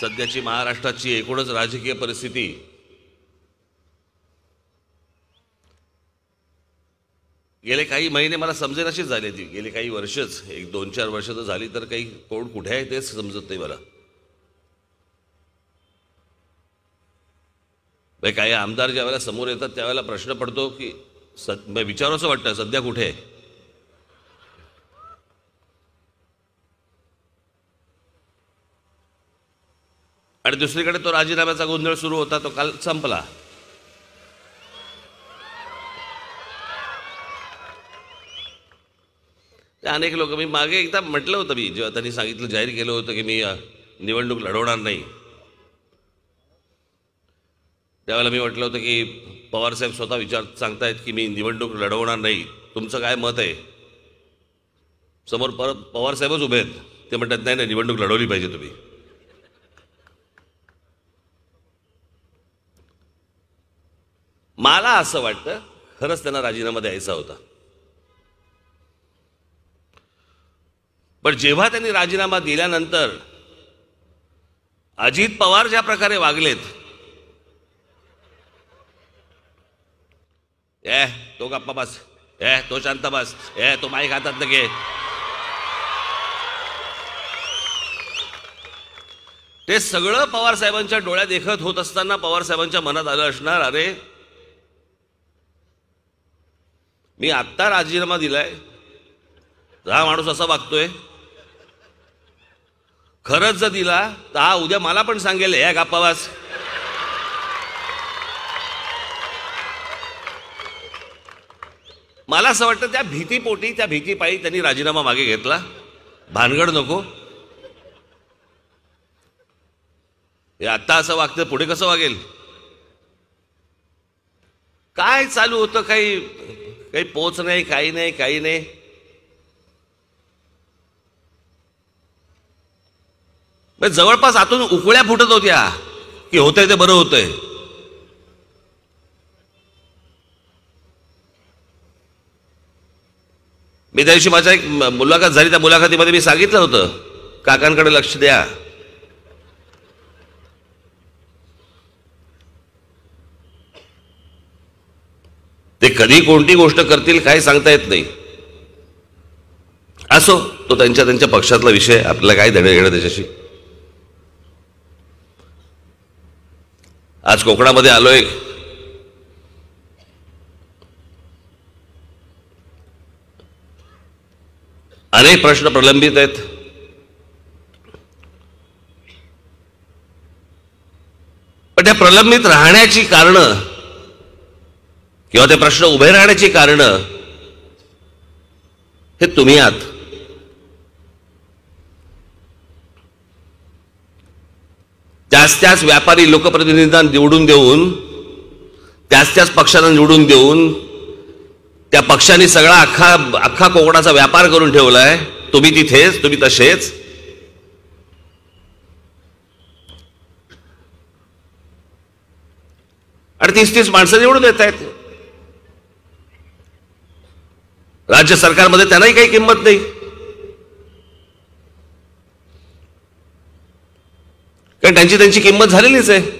सध्याची महाराष्ट्राची एकूणच राजकीय परिस्थिती. गेले काही महिने मला समजेनाशीच झाली ती गेले काही वर्षच. एक दोन चार वर्ष तर झाली तर काही कोण कुठे आहे तेच समजत नाही मला. म्हणजे काही आमदार ज्यावेळेला समोर येतात त्यावेळेला प्रश्न पडतो की सद म्हणजे विचारावंसं वाटतं सध्या कुठे आहे? आणि दुसरीकडे तो राजीनाम्याचा गोंधळ सुरू होता तो काल संपला. अनेक लोक मी मागे एकदा म्हटलं होतं मी जेव्हा त्यांनी सांगितलं जाहीर केलं होतं की मी निवडणूक लढवणार नाही. त्यावेळेला मी म्हटलं होतं की पवारसाहेब स्वतः विचार सांगतायत की मी निवडणूक लढवणार नाही. तुमचं काय मत आहे? समोर परत पवारसाहेबच उभे आहेत. ते म्हणतात नाही नाही निवडणूक लढवली पाहिजे तुम्ही. मला असं वाटतं खरंच त्यांना राजीनामा द्यायचा होता. पण जेव्हा त्यांनी राजीनामा दिल्यानंतर अजित पवार ज्या प्रकारे वागलेत ए तो गप्पा बस ए तो शांत बस ए तो माईक हातात घे. ते सगळं पवार साहेबांच्या डोळ्यात देखत होत असताना पवार साहेबांच्या मनात आलं असणार अरे मी आत्ता राजीनामा दिलाय. हा माणूस असा वागतोय. खरंच जर दिला तर हा उद्या मला पण सांगेल या गापावास मला असं वाटतं त्या भीतीपोटी त्या भीतीपायी त्यांनी राजीनामा मागे घेतला. भानगड नको. हे आत्ता असं वागतं पुढे कसं वागेल? काय चालू होतं काही काही पोच नाही काही नाही काही नाही. जवळपास आतून उकळ्या फुटत होत्या. की होतंय ते बरं होतंय. मी त्या दिवशी माझ्या एक मुलाखत झाली त्या मुलाखतीमध्ये मी सांगितलं होतं. काकांकडे लक्ष द्या ते कधी कोणती गोष्ट करतील काय सांगता येत नाही. असो तो त्यांच्या त्यांच्या पक्षातला विषय आपल्याला काय देणं घेणं त्याच्याशी? आज कोकणामध्ये आलोय. अनेक प्रश्न प्रलंबित आहेत. पण त्या प्रलंबित राहण्याची कारणं किंवा ते प्रश्न उभे राहण्याची कारणं हे तुम्ही आहात. त्याच त्याच व्यापारी लोकप्रतिनिधींना निवडून देऊन त्याच त्याच पक्षांना निवडून देऊन त्या पक्षांनी सगळा अख्खा अख्खा कोकणाचा व्यापार करून ठेवलाय. तुम्ही तिथेच तुम्ही तसेच. आणि तीस तीस माणसं निवडून येत आहेत राज्य सरकारमध्ये त्यांनाही काही किंमत नाही. कारण त्यांची त्यांची किंमत झालेलीच आहे.